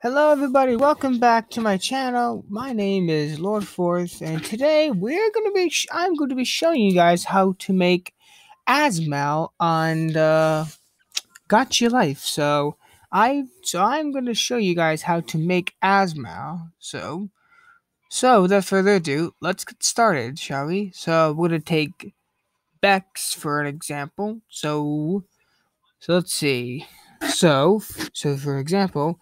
Hello, everybody. Welcome back to my channel. My name is Lord Forth, and today we're going to be. I'm going to be showing you guys how to make Aphmau on uh, Gacha Life. So I, so I'm going to show you guys how to make Aphmau. So, so without further ado, let's get started, shall we? So we're to take Bex for an example. So, so let's see. So, so for example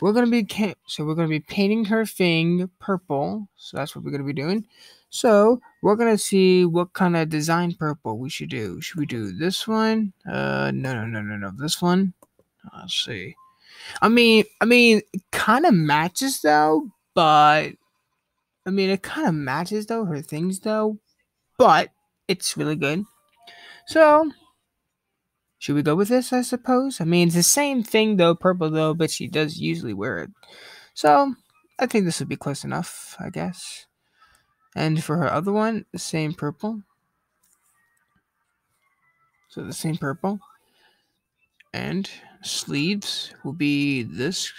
we're gonna be so we're gonna be painting her thing purple. So that's what we're gonna be doing. So we're gonna see what kind of design purple we should do. Should we do this one? Uh, no, no, no, no, no. This one. Let's see. I mean, I mean, kind of matches though, but I mean, it kind of matches though her things though, but it's really good. So should we go with this? I suppose. I mean, it's the same thing though, purple though, but she does usually wear it. So I think this would be close enough, I guess. And for her other one, the same purple. So the same purple. And sleeves will be this.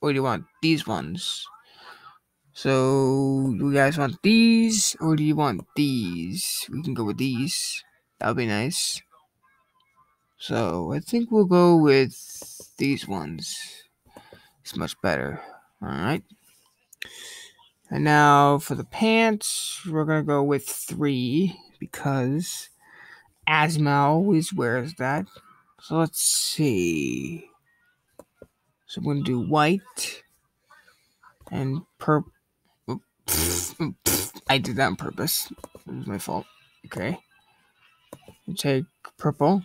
Or do you want these ones? So, do you guys want these or do you want these? We can go with these. That would be nice. So, I think we'll go with these ones. It's much better. Alright. And now for the pants, we're gonna go with three because Aphmau always wears that. So let's see. So I'm gonna do white and purple. I did that on purpose. It was my fault. Okay. Take purple.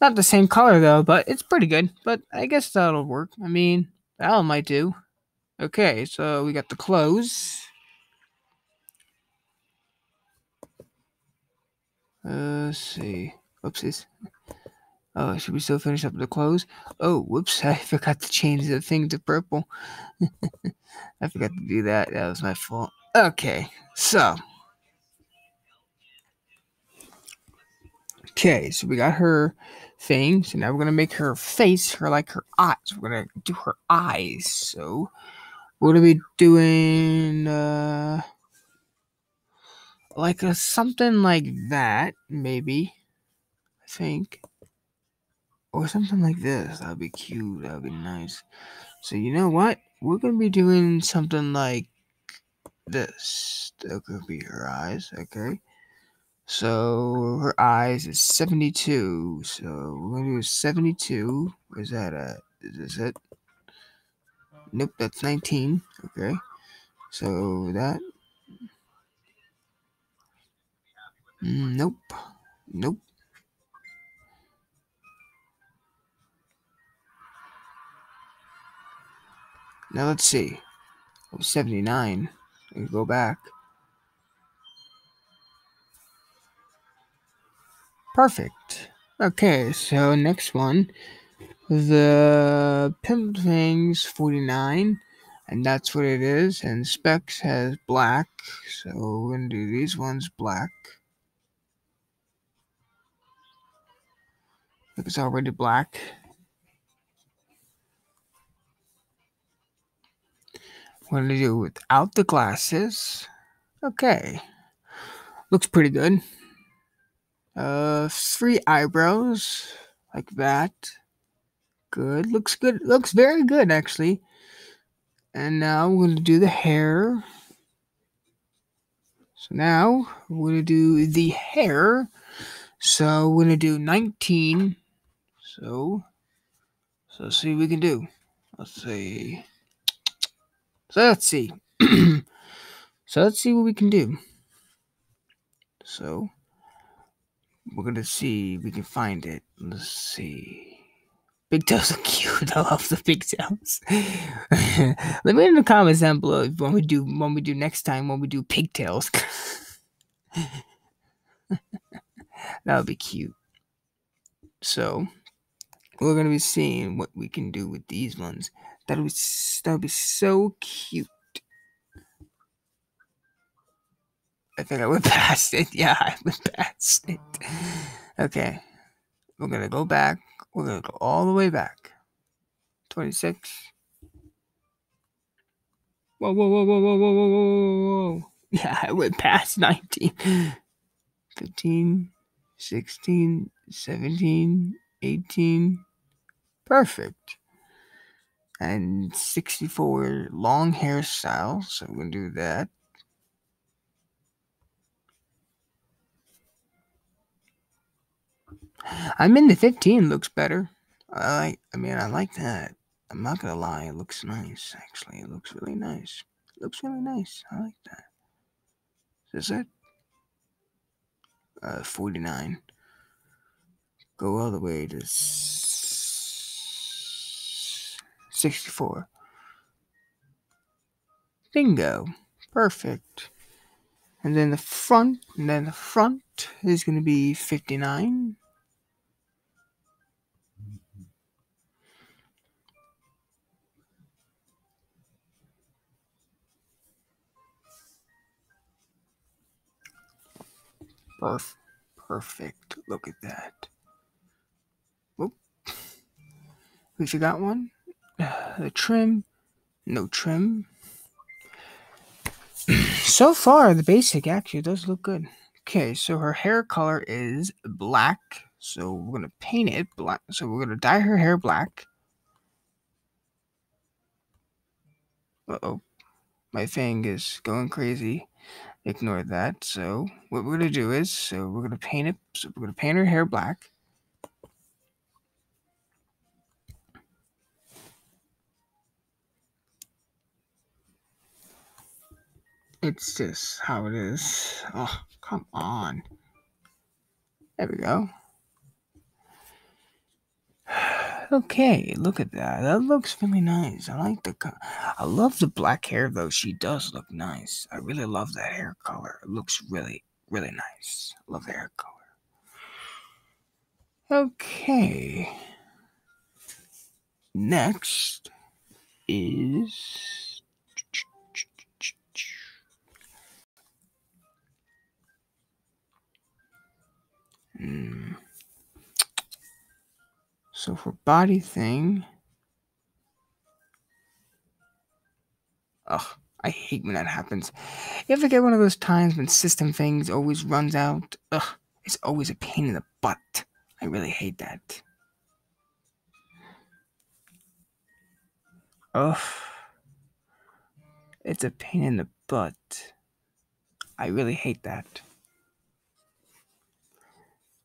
Not the same color though, but it's pretty good. But I guess that'll work. I mean, that might do. Okay, so we got the clothes. Uh, let's see. Oopsies. Oh, should we still finish up the clothes? Oh, whoops, I forgot to change the thing to purple. I forgot to do that. That was my fault. Okay, so. Okay, so we got her thing. So now we're gonna make her face, her like her eyes. We're gonna do her eyes. So we're gonna be doing uh like a something like that, maybe. I think. Or something like this. That would be cute. That would be nice. So you know what? We're gonna be doing something like this. That could be her eyes, okay? So her eyes is 72. So we're gonna do 72. Where's that at? Is this it? Nope, that's 19. Okay. So that. Mm, nope. Nope. Now let's see. Oh, 79. We go back. Perfect. Okay, so next one. The Pimp Thing's 49, and that's what it is. And Specs has black, so we're gonna do these ones black. Look, it's already black. We're gonna do without the glasses. Okay. Looks pretty good. Uh, three eyebrows like that. Good. Looks good. Looks very good, actually. And now we're going to do the hair. So now we're going to do the hair. So we're going to do 19. So, so let's see what we can do. Let's see. So let's see. so let's see what we can do. So we're gonna see if we can find it. Let's see. Pigtails are cute. I love the pigtails. Let me know in the comments down below when we do when we do next time when we do pigtails. that would be cute. So we're gonna be seeing what we can do with these ones. That would that would be so cute. I think I went past it. Yeah, I went past it. Okay. We're gonna go back. We're gonna go all the way back 26. Whoa, whoa, whoa, whoa, whoa, whoa, whoa, whoa, whoa. Yeah, I went past 19. 15, 16, 17, 18. Perfect. And 64 long hairstyle. So we're going to do that. I'm in the 15 looks better. I like I mean I like that. I'm not gonna lie, it looks nice actually. It looks really nice. It looks really nice. I like that. Is it? Uh 49. Go all the way to 64. Bingo. Perfect. And then the front, and then the front is going to be 59. Perf- perfect. Look at that. Whoop. We forgot one. The trim. No trim. So far, the basic actually does look good. Okay, so her hair color is black. So we're gonna paint it black. So we're gonna dye her hair black. Uh oh, my thing is going crazy ignore that. So what we're gonna do is, so we're gonna paint it. So we're gonna paint her hair black. It's just how it is. Oh, come on. There we go. Okay, look at that. That looks really nice. I like the. I love the black hair though. She does look nice. I really love that hair color. It looks really, really nice. Love the hair color. Okay. Next is. Hmm. So for body thing. Ugh, I hate when that happens. You ever get one of those times when system things always runs out? Ugh, it's always a pain in the butt. I really hate that. Ugh. It's a pain in the butt. I really hate that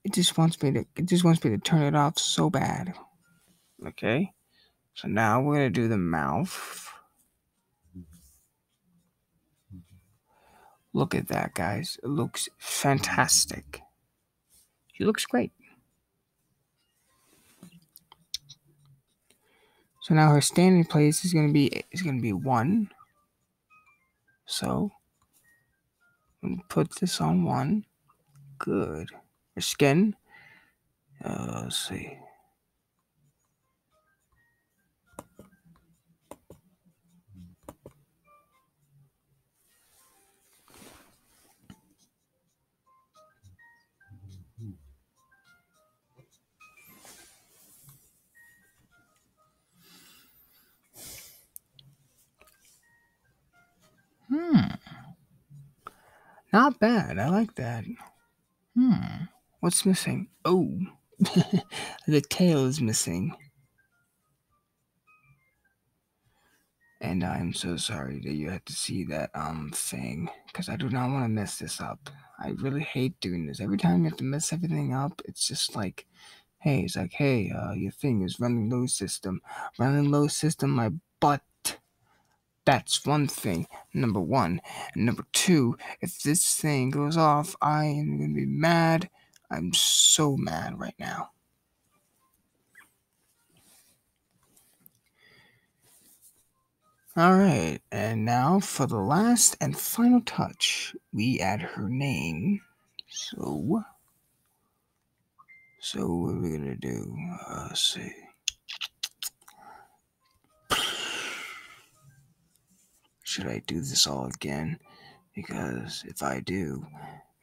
it just wants me to it just wants me to turn it off so bad. Okay? So now we're gonna do the mouth. Look at that, guys. It looks fantastic. She looks great. So now her standing place is gonna be is gonna be one. So put this on one. Good skin. Uh, let's see. Hmm. Not bad. I like that. Hmm. What's missing? Oh, the tail is missing. And I'm so sorry that you had to see that um thing because I do not want to mess this up. I really hate doing this. Every time you have to mess everything up, it's just like, hey, it's like, hey, uh, your thing is running low system, running low system. My butt that's one thing, number one. And number two, if this thing goes off, I am going to be mad I'm so mad right now. All right, and now for the last and final touch, we add her name. So, so what are we gonna do? Uh, let's see. Should I do this all again? Because if I do,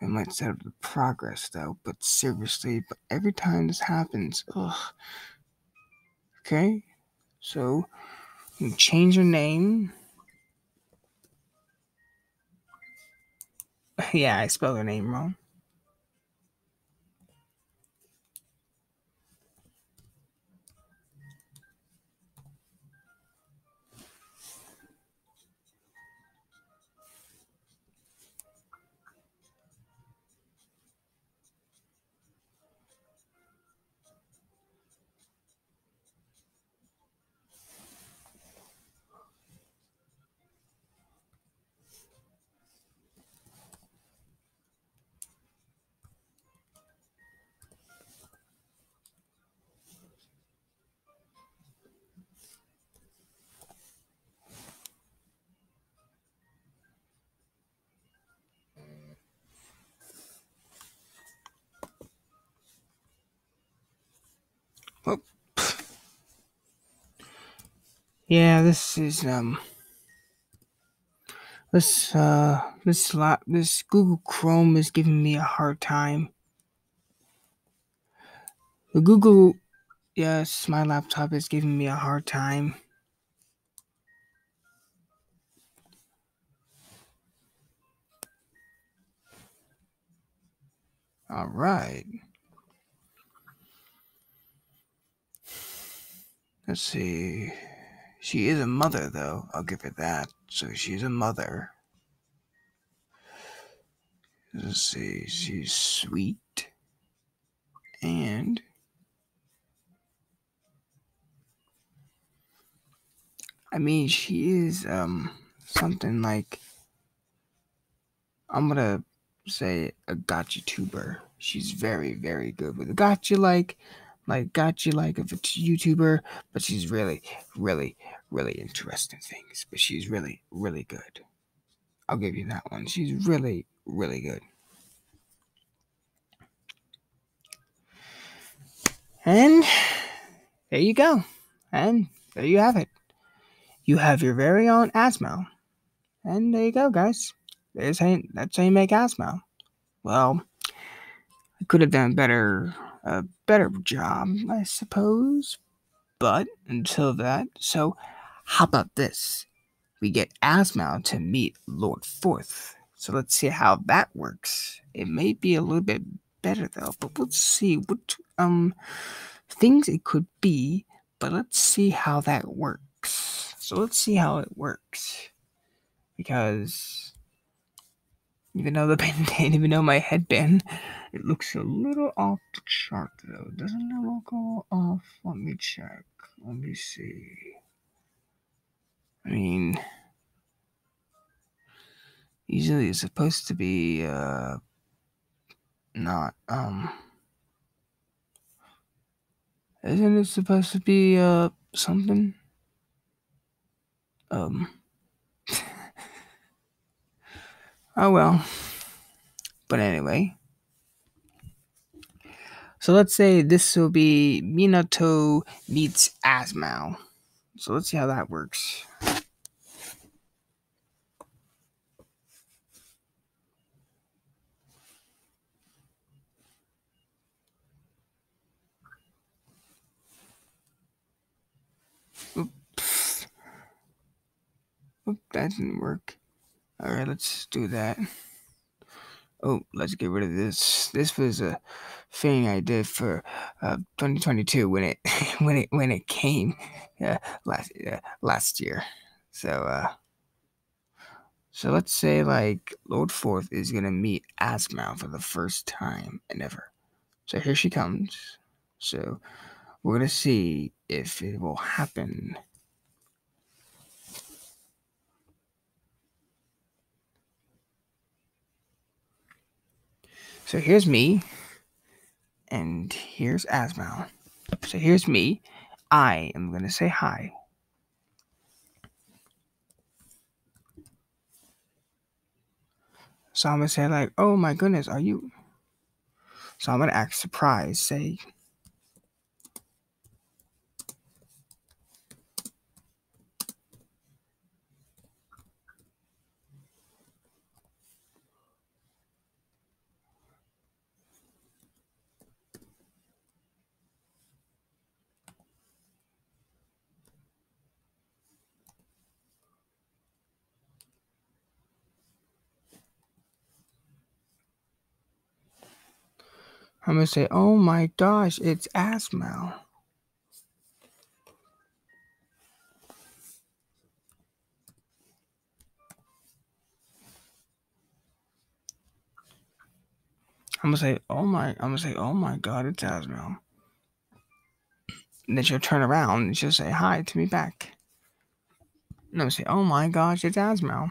it might set up the progress though, but seriously, but every time this happens, ugh. Okay? So you change your name. yeah, I spelled her name wrong. Oh. Yeah, this is um this uh this lap this Google Chrome is giving me a hard time. The Google yes, my laptop is giving me a hard time. All right. Let's see. She is a mother, though. I'll give her that. So she's a mother. Let's see. She's sweet. And. I mean, she is um something like. I'm gonna say a Gacha tuber. She's very, very good with Gacha Life like got you like a YouTuber, but she's really, really, really interesting things. But she's really, really good. I'll give you that one. She's really, really good. And there you go. And there you have it. You have your very own Aphmau. And there you go, guys. There's how, that's how you make Aphmau. Well, I could have done better a better job, I suppose. But until that, so how about this? We get Aphmau to meet Lord Forth. So let's see how that works. It may be a little bit better though, but let's see what um things it could be. But let's see how that works. So let's see how it works. Because even though the pen didn't even know my headband, it looks a little off the chart though. Doesn't it look all off? Let me check. Let me see. I mean, usually it's supposed to be uh not um isn't it supposed to be uh something um oh well but anyway so let's say this will be Minato meets Aphmau. So let's see how that works. Oops. Oop, that didn't work. Alright, let's do that. Oh, let's get rid of this. This was a thing I did for uh, 2022 when it when it when it came uh, last uh, last year. So uh, so let's say like Lord Forth is gonna meet Aphmau for the first time and ever. So here she comes. So we're gonna see if it will happen. So here's me, and here's Aphmau. So here's me. I am going to say hi. So I'm going to say, like, oh my goodness, are you? So I'm going to act surprised, say, I'm gonna say, oh my gosh, it's Aphmau. I'm gonna say, oh my, I'm gonna say, oh my god, it's Aphmau. And then she'll turn around and she'll say hi to me back. And I'm gonna say, oh my gosh, it's Aphmau.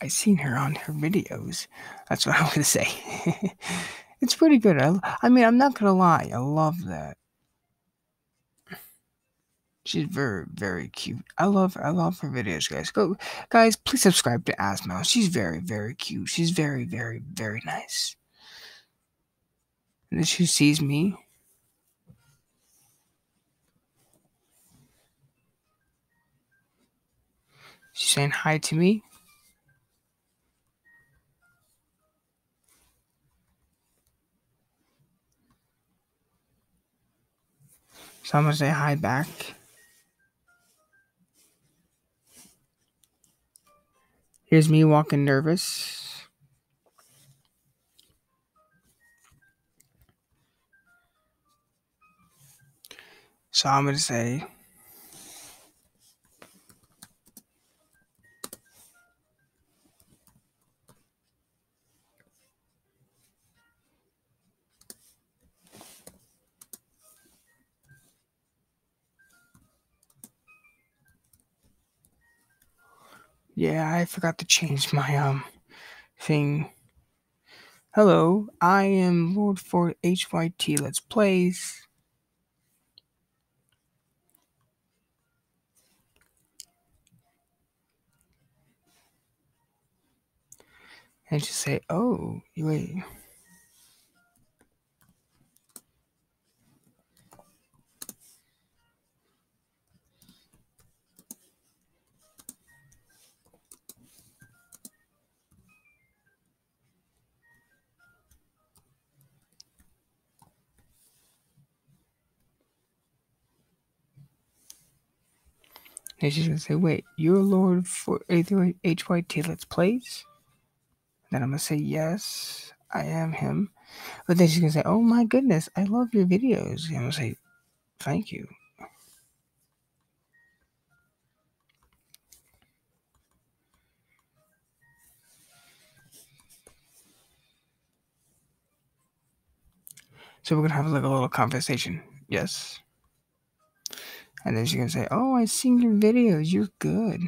I seen her on her videos. That's what I'm gonna say. it's pretty good. I, I mean, I'm not gonna lie. I love that. She's very, very cute. I love, I love her videos, guys. Go, guys. Please subscribe to Aphmau. She's very, very cute. She's very, very, very nice. And then she sees me. She's saying hi to me. So I'm gonna say hi back. Here's me walking nervous. So I'm gonna say Yeah, I forgot to change my um thing. Hello, I am Lord for HYT Let's Plays. And just say, oh, wait. And she's gonna say, wait, you're Lord for HYT Let's Plays? Then I'm gonna say, yes, I am him. But then she's gonna say, oh my goodness, I love your videos. And I'm gonna say, thank you. So we're gonna have like a little conversation. Yes. And then she's gonna say, Oh, I've seen your videos, you're good.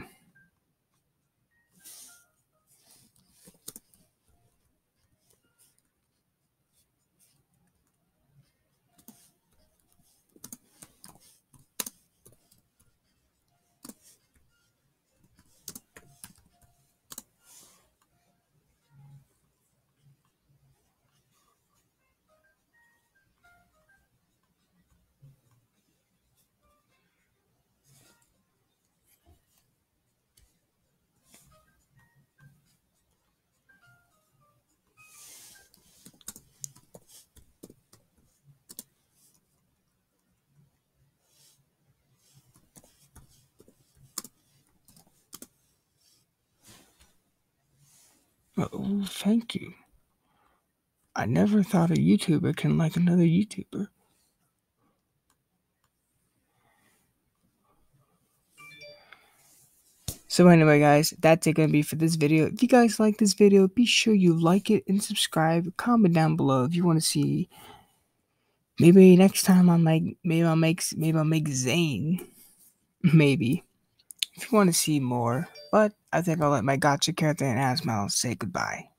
Oh, thank you. I never thought a YouTuber can like another YouTuber. So anyway, guys, that's it gonna be for this video. If you guys like this video, be sure you like it and subscribe. Comment down below if you want to see. Maybe next time I'll make. Maybe I'll make. Maybe I'll make Zane. Maybe. If you want to see more, but I think I'll let my Gacha character and Aphmau say goodbye.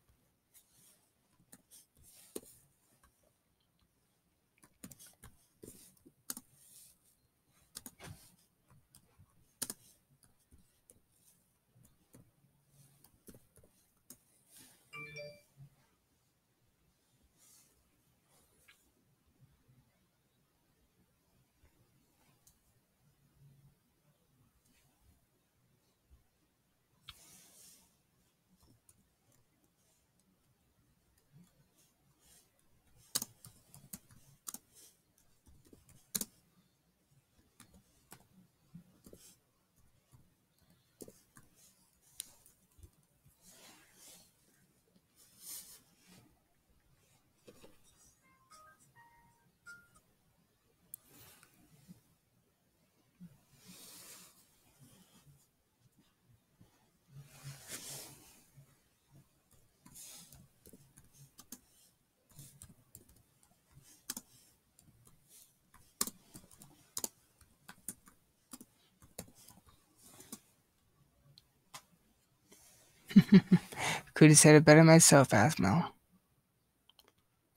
Could have said it better myself, Aphmau.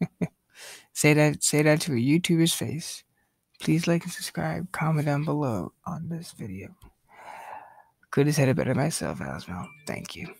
say that say that to a YouTuber's face. Please like and subscribe. Comment down below on this video. Could have said it better myself, Aphmau. Thank you.